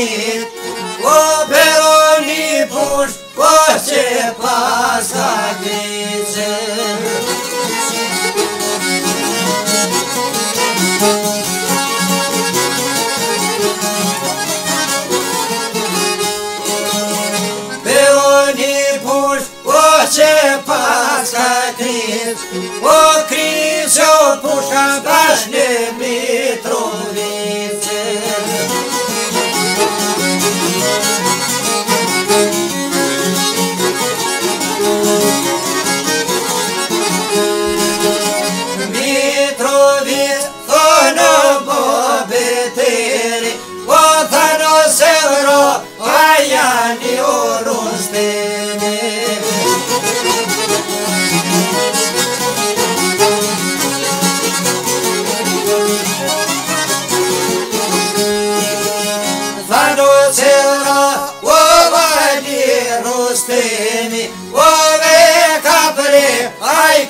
shtinit Po peroni pusht Po që pas ka kice Peroni pusht po që pas ka Po kice o pusht Ka pas stemi, ove capre, ai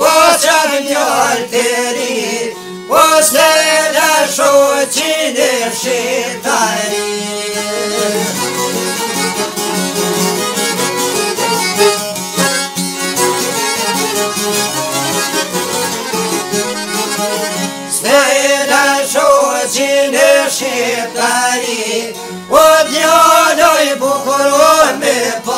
وسرنيال تيري وسليل شوتي نرشي تاري سليل شوتي نرشي تاري وديانوي بخرومي